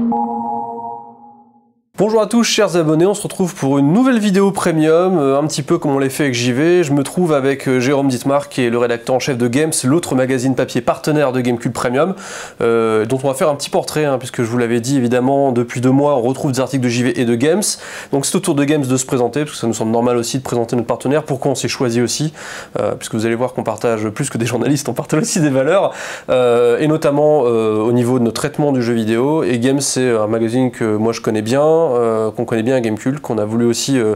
Música Bonjour à tous chers abonnés, on se retrouve pour une nouvelle vidéo premium, euh, un petit peu comme on l'a fait avec JV. Je me trouve avec euh, Jérôme Dittmar qui est le rédacteur en chef de Games, l'autre magazine papier partenaire de Gamecube Premium, euh, dont on va faire un petit portrait, hein, puisque je vous l'avais dit évidemment, depuis deux mois on retrouve des articles de JV et de Games. Donc c'est au tour de Games de se présenter, parce que ça nous semble normal aussi de présenter notre partenaire. Pourquoi on s'est choisi aussi Puisque vous allez voir qu'on partage plus que des journalistes, on partage aussi des valeurs, et notamment au niveau de notre traitement du jeu vidéo. Et Games c'est un magazine que moi je connais bien euh, qu'on connaît bien à Gamecult, qu'on a voulu aussi euh,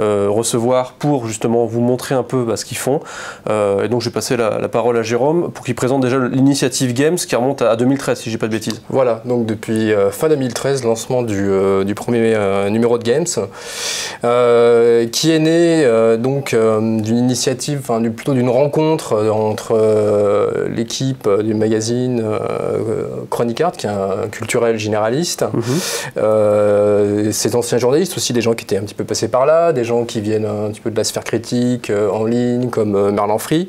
euh, recevoir pour justement vous montrer un peu bah, ce qu'ils font. et donc je vais passer la, parole à Jérôme pour qu'il présente déjà l'initiative Games qui remonte à, 2013 si j'ai pas de bêtises. Voilà, donc depuis fin 2013, lancement du, premier numéro de Games, qui est né donc d'une initiative, enfin plutôt d'une rencontre entre l'équipe du magazine Chronic Art, qui est un culturel généraliste, mhm ces anciens journalistes, aussi des gens qui étaient un petit peu passés par là, des gens qui viennent un petit peu de la sphère critique euh, en ligne, comme euh, Merlin Free.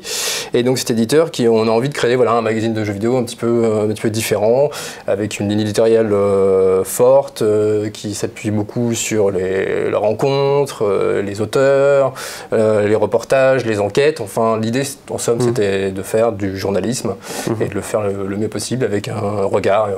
Et donc cet éditeur qui on a envie de créer voilà, un magazine de jeux vidéo un petit peu, un petit peu différent, avec une ligne éditoriale euh, forte, qui s'appuie beaucoup sur les, rencontres, les auteurs, les reportages, les enquêtes. Enfin, l'idée, en somme, mmh. c'était de faire du journalisme mmh. et de le faire le, mieux possible avec un regard,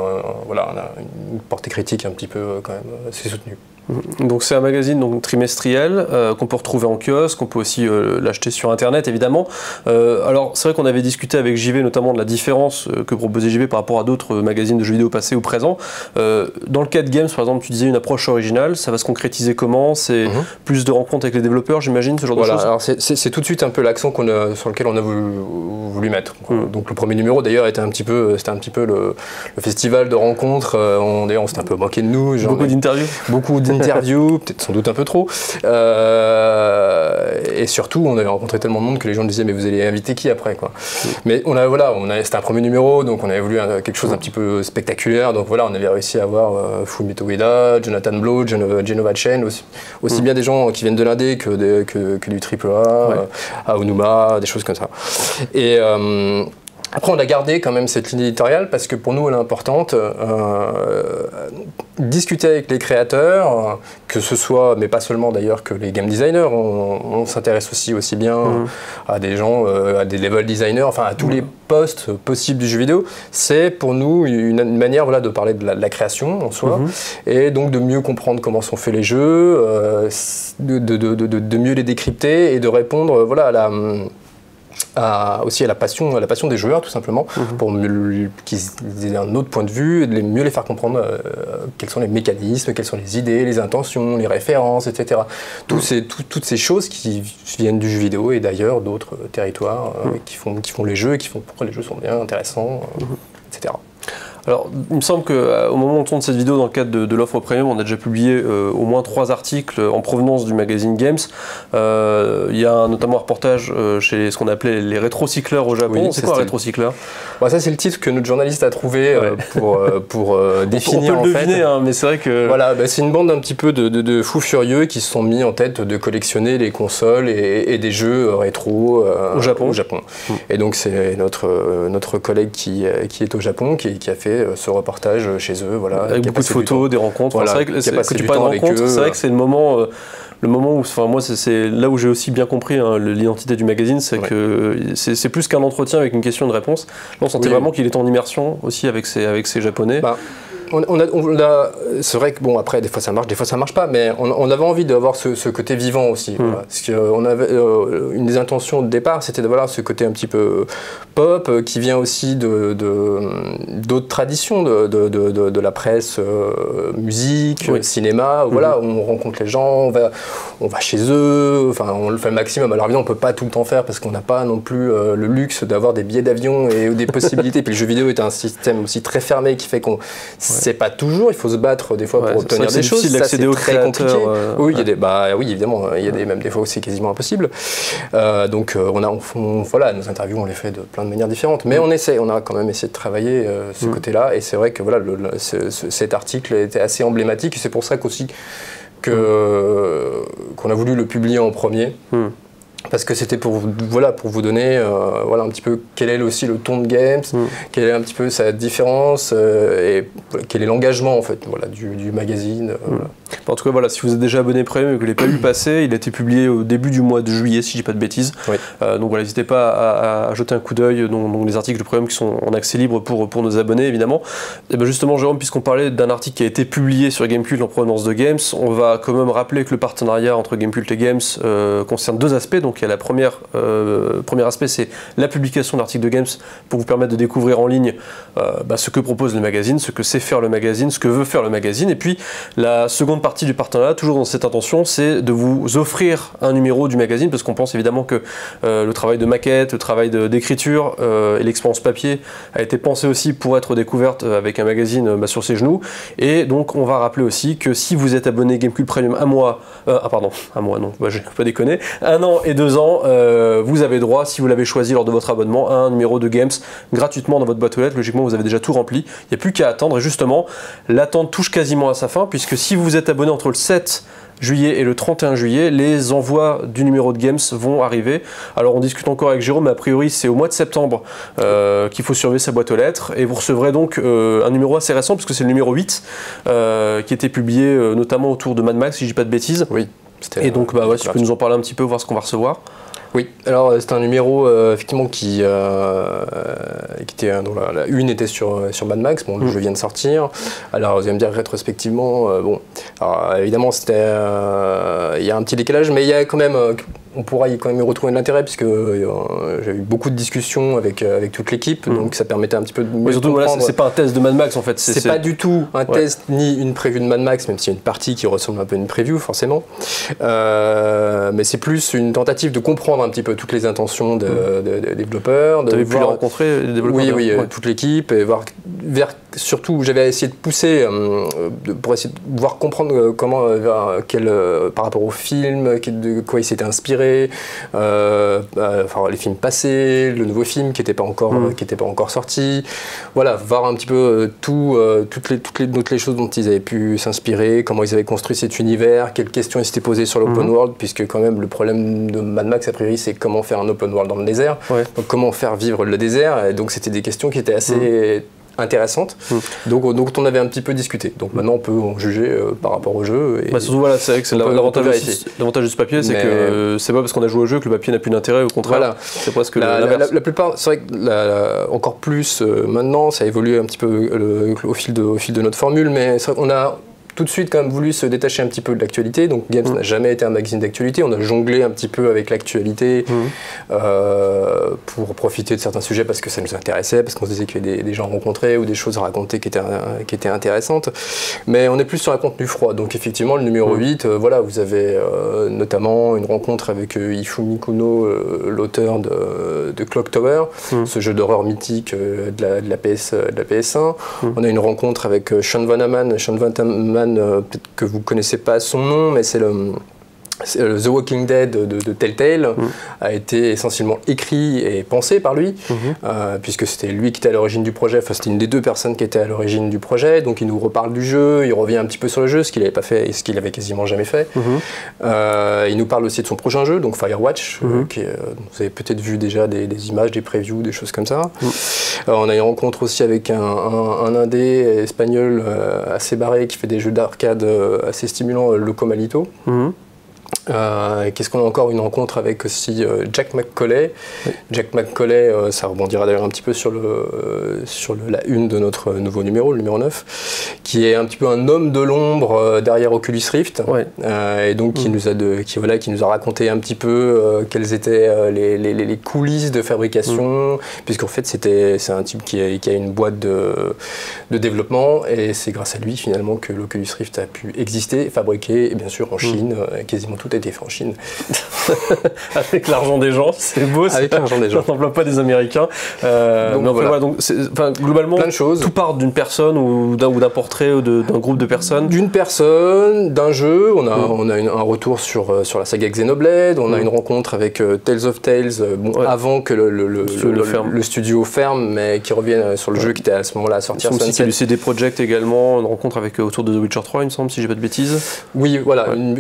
voilà, une portée critique un petit peu quand même assez soutenu. Donc c'est un magazine donc, trimestriel euh, qu'on peut retrouver en kiosque, qu'on peut aussi euh, l'acheter sur internet évidemment. Euh, alors c'est vrai qu'on avait discuté avec JV notamment de la différence que proposait JV par rapport à d'autres magazines de jeux vidéo passés ou présents. dans le cas de Games par exemple tu disais une approche originale, ça va se concrétiser comment? C'est mhm. plus de rencontres avec les développeurs j'imagine, ce genre de choses? alors c'est tout de suite un peu l'accent sur lequel on a voulu, mettre. Mhm. Donc le premier numéro d'ailleurs était un petit peu, c'était un petit peu le, festival de rencontres, on, on s'était un peu moqué de nous. Beaucoup d'interviews Beaucoup interviews, peut-être sans doute un peu trop. Euh, et surtout, on avait rencontré tellement de monde que les gens disaient mais vous allez inviter qui après quoi? Mais on a voilà, on a, c'était un premier numéro, donc on avait voulu quelque chose un petit peu spectaculaire. Donc voilà, on avait réussi à avoir euh, Fumito Ueda, Jonathan Blow, Genova, Chen, aussi, aussi mm. bien des gens qui viennent de l'indé que, que, que, du triple A, ouais. Aonuma, des choses comme ça. Et euh, après, on a gardé quand même cette ligne éditoriale parce que pour nous, elle est importante. Euh, discuter avec les créateurs, que ce soit, mais pas seulement d'ailleurs que les game designers, on, s'intéresse aussi aussi bien mmh. à des gens, euh, à des level designers, enfin à tous les postes possibles du jeu vidéo. C'est pour nous une, manière voilà, de parler de la, création en soi mmh. et donc de mieux comprendre comment sont faits les jeux, euh, de, de, de, de, mieux les décrypter et de répondre voilà, à la aussi à la passion, à la passion des joueurs tout simplement, mhm. pour qu'ils aient un autre point de vue et de mieux les faire comprendre euh, quels sont les mécanismes, quelles sont les idées, les intentions, les références, etc. Mhm. ces, toutes ces choses qui viennent du jeu vidéo et d'ailleurs d'autres territoires euh, mhm. qui, font, qui font les jeux et qui font pourquoi les jeux sont bien intéressants, etc. Alors, il me semble qu'au euh, moment où on tourne cette vidéo dans le cadre de, l'offre premium, on a déjà publié euh, au moins trois articles en provenance du magazine Games. Euh, il y a notamment un reportage chez ce qu'on appelait les rétrocycleurs au Japon. c'est quoi un rétrocycleur? Bah, Ça, c'est le titre que notre journaliste a trouvé pour, pour définir. On peut le deviner, hein, mais c'est vrai que. Voilà, bah, c'est une bande un petit peu de, fous furieux qui se sont mis en tête de collectionner les consoles et, des jeux rétro au Japon. Au Japon. Hmm. Et donc, c'est notre, notre collègue qui, qui est au Japon qui, qui a fait euh, ce reportage chez eux. Voilà, Avec beaucoup de photos, des rencontres. c'est vrai que, c'est, vrai que c'est le moment. Euh, le moment où, enfin moi, c'est là où j'ai aussi bien compris hein, l'identité du magazine, c'est que c'est plus qu'un entretien avec une question et une réponse. on sentait vraiment qu'il est en immersion aussi avec ses, avec ses japonais. Bah, on, a, c'est vrai que bon après des fois ça marche, des fois ça marche pas, mais on, avait envie d'avoir ce, ce, côté vivant aussi. Hmm. parce que on avait euh, une des intentions de départ, c'était d'avoir ce côté un petit peu pop euh, qui vient aussi de, d'autres traditions de, de, la presse, euh, musique, cinéma. Voilà, hmm. on rencontre les gens, on va, on va chez eux, enfin on le fait le maximum. Alors évidemment on peut pas tout le temps faire parce qu'on n'a pas non plus le luxe d'avoir des billets d'avion et des possibilités. Puis le jeu vidéo est un système aussi très fermé qui fait qu'on c'est pas toujours, il faut se battre des fois pour obtenir des choses. C'est très compliqué. Euh, oui, il y a des, bah, oui, évidemment, il y a des, même des fois où c'est quasiment impossible. Euh, donc, euh, on a, on, voilà, nos interviews, on les fait de plein de manières différentes. Mais mm. on essaie, on a quand même essayé de travailler ce mm. côté-là. Et c'est vrai que voilà, cet article était assez emblématique. Et c'est pour ça qu'aussi que, qu'on a voulu le publier en premier. Mm. Parce que c'était pour, voilà, pour vous donner euh, voilà, un petit peu quel est aussi le ton de Games, mm. quelle est un petit peu sa différence euh, et quel est l'engagement en fait, voilà, du, magazine. Euh, mm. En tout cas, voilà, si vous êtes déjà abonné premium et que vous ne l'avez pas vu passer, il a été publié au début du mois de juillet, si je dis pas de bêtises. donc voilà, n'hésitez pas à, jeter un coup d'œil dans, les articles de premium qui sont en accès libre pour, pour nos abonnés, évidemment. Et ben justement, Jérôme, puisqu'on parlait d'un article qui a été publié sur Gamecult en provenance de Games, on va quand même rappeler que le partenariat entre Gamecult et Games concerne deux aspects. Donc la première, euh, premier aspect, c'est la publication d'articles de Games pour vous permettre de découvrir en ligne euh, bah, ce que propose le magazine, ce que sait faire le magazine, ce que veut faire le magazine. Et puis la seconde partie du partenariat, toujours dans cette intention, c'est de vous offrir un numéro du magazine, parce qu'on pense évidemment que euh, le travail de maquette, le travail d'écriture et l'expérience papier a été pensé aussi pour être découverte avec un magazine bah, sur ses genoux. Et donc on va rappeler aussi que si vous êtes abonné Gamecube Premium un mois, ah pardon, un mois non, bah, j'ai pas déconné, un an et deux ans, euh, vous avez droit, si vous l'avez choisi lors de votre abonnement, à un numéro de Games gratuitement dans votre boîte aux lettres. Logiquement, vous avez déjà tout rempli. Il n'y a plus qu'à attendre. Et justement, l'attente touche quasiment à sa fin, puisque si vous êtes abonné entre le 7 juillet et le 31 juillet, les envois du numéro de Games vont arriver. Alors on discute encore avec Jérôme, mais a priori c'est au mois de septembre euh, qu'il faut surveiller sa boîte aux lettres. Et vous recevrez donc euh, un numéro assez récent, puisque c'est le numéro 8, qui était publié notamment autour de Mad Max, si je dis pas de bêtises. Oui. Et donc, bah, ouais, si tu peux nous en parler un petit peu, voir ce qu'on va recevoir. Oui, alors euh, c'est un numéro euh, effectivement qui, euh, qui était dont la, une était sur, sur Mad Max, bon le mm. jeu vient de sortir. Alors vous allez me dire rétrospectivement, bon, alors, évidemment c'était, il y a un petit décalage, mais il y a quand même on pourra y quand même y retrouver de l'intérêt puisque euh, j'ai eu beaucoup de discussions avec, euh, avec toute l'équipe, mm. donc ça permettait un petit peu de mieux surtout, voilà, c'est pas un test de Mad Max en fait. C'est pas du tout un test ni une preview de Mad Max, même s'il y a une partie qui ressemble un peu à une preview forcément. Euh, mais c'est plus une tentative de comprendre un petit peu toutes les intentions de, mm. des développeurs. Tu avais pu les rencontrer les développeurs Oui, oui, toute l'équipe et voir vers surtout j'avais essayé de pousser pour essayer de voir comprendre comment quel, par rapport au film, de quoi il s'était inspiré euh, euh, enfin, les films passés, le nouveau film qui n'était pas, encore, mm. pas encore sorti. Voilà, voir un petit peu euh, tout, toutes, les, toutes, les, toutes les choses dont ils avaient pu s'inspirer, comment ils avaient construit cet univers, quelles questions ils s'étaient posées sur l'open mm. world, puisque quand même le problème de Mad Max a priori c'est comment faire un open world dans le désert, donc comment faire vivre le désert, et donc c'était des questions qui étaient assez... Mm intéressante. Hmm. Donc, donc on avait un petit peu discuté. Donc maintenant on peut en juger euh, par rapport au jeu. Et bah, surtout voilà, c'est vrai que c'est l'avantage de ce papier, c'est que euh, c'est pas parce qu'on a joué au jeu que le papier n'a plus d'intérêt, au contraire. Voilà. C'est presque la, la, plupart, c'est vrai que encore plus euh, maintenant, ça a évolué un petit peu au, fil de, au fil de notre formule, mais c'est vrai qu'on a tout de suite quand même voulu se détacher un petit peu de l'actualité. Donc Games mm. n'a jamais été un magazine d'actualité. On a jonglé un petit peu avec l'actualité mm. euh, pour profiter de certains sujets parce que ça nous intéressait, parce qu'on se disait qu'il y avait des, gens rencontrés ou des choses à raconter qui étaient, qui étaient intéressantes. Mais on est plus sur un contenu froid. Donc effectivement, le numéro 8, mm. euh, voilà, vous avez euh, notamment une rencontre avec Ifumi Kuno, l'auteur de, de, Clock Tower, ce jeu d'horreur mythique de la, de, la PS, de la PS1. On a une rencontre avec Sean Van Haman. Sean Van Euh, peut-être que vous ne connaissez pas son nom, mais c'est le The Walking Dead de, Telltale mm. a été essentiellement écrit et pensé par lui, mm-hmm. euh, puisque c'était lui qui était à l'origine du projet, enfin c'était une des deux personnes qui était à l'origine du projet, donc il nous reparle du jeu, il revient un petit peu sur le jeu, ce qu'il n'avait pas fait et ce qu'il avait quasiment jamais fait. Mm-hmm. Euh, il nous parle aussi de son prochain jeu, donc Firewatch, mm-hmm. qui vous avez peut-être vu déjà des, images, des previews, des choses comme ça. Mm. on a une rencontre aussi avec un, un, indé espagnol assez barré qui fait des jeux d'arcade assez stimulants, Loco Malito. Euh, qu'est-ce qu'on a encore Une rencontre avec aussi euh, Jack McCauley. Jack McCauley, euh, ça rebondira d'ailleurs un petit peu sur, le, sur la une de notre nouveau numéro, le numéro 9, qui est un petit peu un homme de l'ombre derrière Oculus Rift. et donc qui, mm. nous a de, qui, voilà, qui nous a raconté un petit peu quelles étaient les, les, les, coulisses de fabrication, mm. puisqu'en fait c'est un type qui a, qui a, une boîte de, de développement et c'est grâce à lui finalement que l'Oculus Rift a pu exister, fabriquer, et bien sûr en mm. Chine, quasiment tout été fait en Chine. Avec l'argent des gens, c'est beau. Avec l'argent des gens. On n'emploie pas des Américains. Euh, donc, voilà. donc globalement, Plein de choses. tout part d'une personne ou d'un portrait ou d'un groupe de personnes D'une personne, d'un jeu. On a, mm. on a un retour sur, euh, sur la saga Xenoblade. On a mm. une rencontre avec euh, Tales of Tales, bon, avant que le, le, le, le, studio ferme, mais qui revienne sur le jeu qui était à ce moment-là à sortir. Il y a du CD Projekt également, une rencontre avec, autour de The Witcher 3, il me semble, si j'ai pas de bêtises. Oui, voilà, une,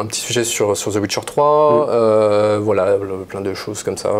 un petit petit sujet sur, sur The Witcher 3, voilà, plein de choses comme ça.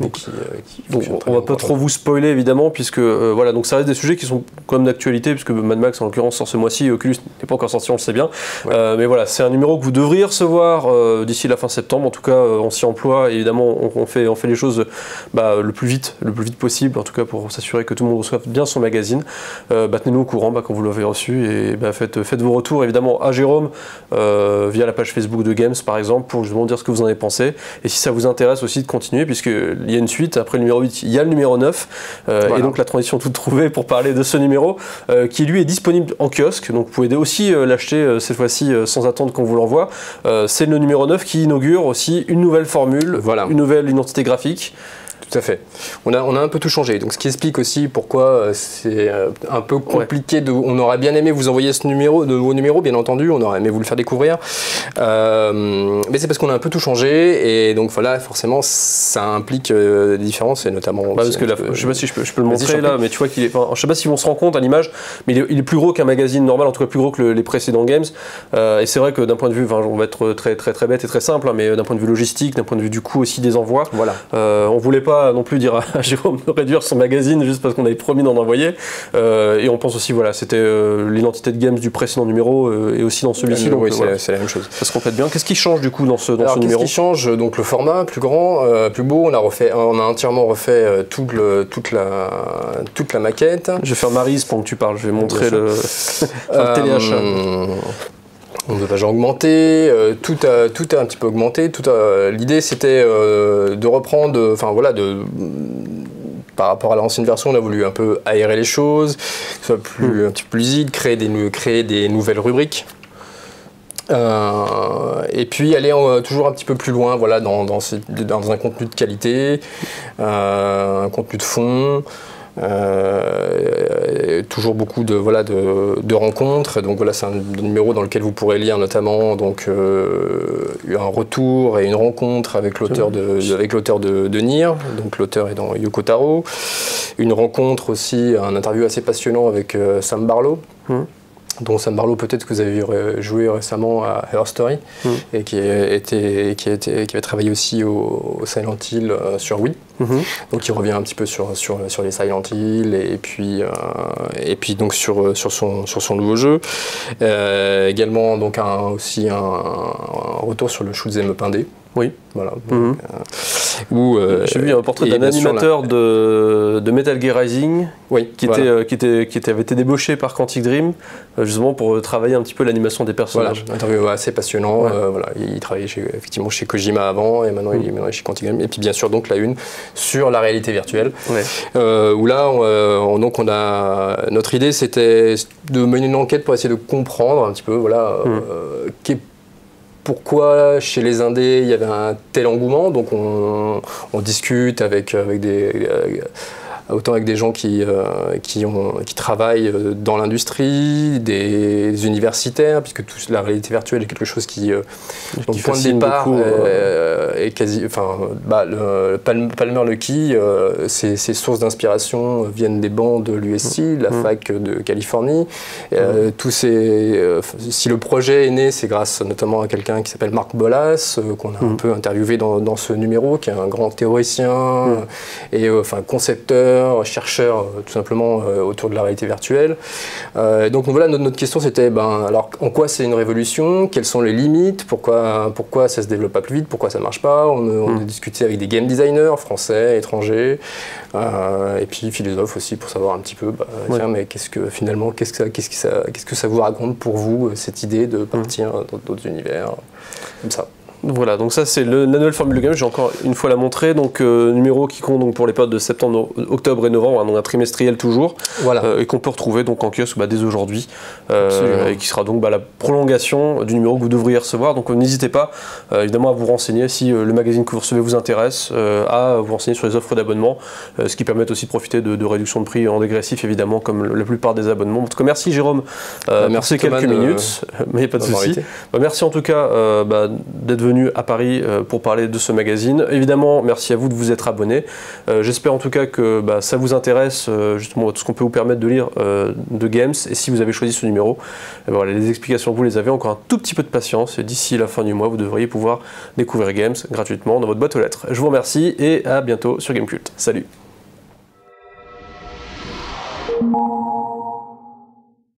mais qui, on va pas trop vous spoiler évidemment, puisque voilà, donc ça reste des sujets qui sont quand même d'actualité, puisque Mad Max en l'occurrence sort ce mois-ci, Oculus n'est pas encore sorti, on le sait bien. mais voilà, c'est un numéro que vous devriez recevoir d'ici la fin septembre. En tout cas, on s'y emploie. évidemment, on, fait, on fait les choses bah, le plus vite, le plus vite possible, en tout cas pour s'assurer que tout le monde reçoive bien son magazine. Euh, bah, tenez-nous au courant bah, quand vous l'avez reçu et bah, faites, faites, vos retours évidemment à Jérôme euh, via la page Facebook de Games par exemple pour justement dire ce que vous en avez pensé. Et si ça vous intéresse aussi de continuer, puisqu'il y a une suite, après le numéro 8, il y a le numéro 9. Euh, et donc la transition toute trouvée pour parler de ce numéro qui lui est disponible en kiosque. Donc vous pouvez aussi l'acheter cette fois-ci sans attendre qu'on vous l'envoie. C'est le numéro 9 qui inaugure aussi une nouvelle formule, voilà. une nouvelle identité graphique. Tout à fait. On a, on a un peu tout changé. Donc, ce qui explique aussi pourquoi euh, c'est euh, un peu compliqué. De, on aurait bien aimé vous envoyer ce numéro, de nouveau numéro, bien entendu. On aurait aimé vous le faire découvrir. Euh, mais c'est parce qu'on a un peu tout changé. Et donc, voilà, forcément, ça implique des différences. Et notamment. Bah, parce que je sais pas si je peux, je peux le montrer là, mais tu vois qu'il est. Enfin, je sais pas si on se rend compte à l'image, mais il est, plus gros qu'un magazine normal, en tout cas plus gros que les précédents games. et c'est vrai que d'un point de vue, enfin, on va être très, très, très bête et très simple, hein, mais d'un point de vue logistique, d'un point de vue du coût aussi des envois, voilà. on voulait pas non plus dire à, Jérôme de réduire son magazine juste parce qu'on avait promis d'en envoyer. Euh, et on pense aussi, voilà, c'était euh, l'identité de Games du précédent numéro euh, et aussi dans celui-ci. oui, c'est la même chose. Ça se complète bien. Qu'est-ce qui change du coup dans ce, dans ce numéro Qu'est-ce qui change Donc le format plus grand, plus beau. On a refait, on a entièrement refait toute, le, toute la toute la maquette. Je vais faire Marise pendant que tu parles. Je vais montrer le, le téléachat de page augmenté, euh, tout, a, tout a un petit peu augmenté. L'idée c'était euh, de reprendre, enfin voilà, de, par rapport à l'ancienne version, on a voulu un peu aérer les choses, que ce soit plus, hmm. un petit peu plus lisible, créer des, créer des nouvelles rubriques. Euh, et puis aller toujours un petit peu plus loin voilà, dans, dans, dans un contenu de qualité, un contenu de fond. Euh, toujours beaucoup de, voilà, de, rencontres. Donc voilà, c'est un numéro dans lequel vous pourrez lire notamment donc, euh, un retour et une rencontre avec l'auteur de, avec l'auteur de, de Nier. Donc l'auteur est dans Yoko Taro. Une rencontre aussi, un interview assez passionnant avec euh, Sam Barlow. Hum dont Sam Barlow peut-être que vous avez joué récemment à Her Story mm. et qui, a été, qui, a été, qui avait travaillé aussi au, Silent Hill euh, sur Wii. Mm-hmm. Donc il revient un petit peu sur, sur, sur les Silent Hill et puis, euh, et puis donc sur, sur, son, sur son nouveau jeu. Euh, également donc un, aussi un, un, retour sur le shoot'em up indé. Oui. Voilà. Mhm. Euh, J'ai vu un portrait d'un animateur de, de, Metal Gear Rising oui, qui, était, euh, qui, était, qui était, avait été débauché par Quantic Dream euh, justement pour travailler un petit peu l'animation des personnages. Voilà, interview assez passionnant. voilà, il travaillait chez, effectivement chez Kojima avant et maintenant, il, est, mhm. chez Quantic Dream. Et puis bien sûr donc la une sur la réalité virtuelle où là on, donc on a notre idée c'était de mener une enquête pour essayer de comprendre un petit peu voilà mmh pourquoi chez les Indés il y avait un tel engouement. Donc on, discute avec, avec des, euh, autant avec des gens qui, euh, qui, ont, qui travaillent euh, dans l'industrie, des universitaires, puisque la réalité virtuelle est quelque chose qui, euh, donc, point de départ, est quasi, enfin, bah, le, Palmer Lucky, ses, ses, sources d'inspiration viennent des bancs de l'USC, mm. la mm. fac de Californie. Mm. tous ces, si le projet est né, c'est grâce notamment à quelqu'un qui s'appelle Marc Bolas, qu'on a un peu interviewé dans, dans, ce numéro, qui est un grand théoricien et enfin concepteur chercheurs, euh, tout simplement euh, autour de la réalité virtuelle. Euh, donc voilà, notre, question c'était, ben, alors en quoi c'est une révolution? Quelles sont les limites? Pourquoi, pourquoi ça se développe pas plus vite? Pourquoi ça marche pas? On, a hmm. discuté avec des game designers français, étrangers, et puis philosophes aussi pour savoir un petit peu, bah, tiens, mais qu'est-ce que finalement, qu'est-ce que, qu'est-ce, que ça, qu'est-ce que ça vous raconte pour vous, cette idée de partir hmm. dans d'autres univers, comme ça? Voilà, donc ça c'est la nouvelle formule game, j'ai encore une fois la montrer, donc euh, numéro qui compte donc pour les périodes de septembre, octobre et novembre, hein, donc un trimestriel toujours, voilà. Euh, et qu'on peut retrouver donc en kiosque bah, dès aujourd'hui, euh, et qui sera donc bah, la prolongation du numéro que vous devriez recevoir, donc n'hésitez pas évidemment à vous renseigner si le magazine que vous recevez vous intéresse, à vous renseigner sur les offres d'abonnement, ce qui permet aussi de profiter de, de réductions de prix en dégressif évidemment comme la plupart des abonnements. En tout cas merci Jérôme, merci quelques minutes, mais pas de souci. Bah, merci en tout cas d'être venu venu à Paris euh, pour parler de ce magazine. Évidemment, merci à vous de vous être abonné. Euh, j'espère en tout cas que bah, ça vous intéresse, euh, justement, tout ce qu'on peut vous permettre de lire de Games. Et si vous avez choisi ce numéro, eh ben les explications, vous les avez. Encore un tout petit peu de patience. Et d'ici la fin du mois, vous devriez pouvoir découvrir Games gratuitement dans votre boîte aux lettres. Je vous remercie et à bientôt sur Gamecult. Salut!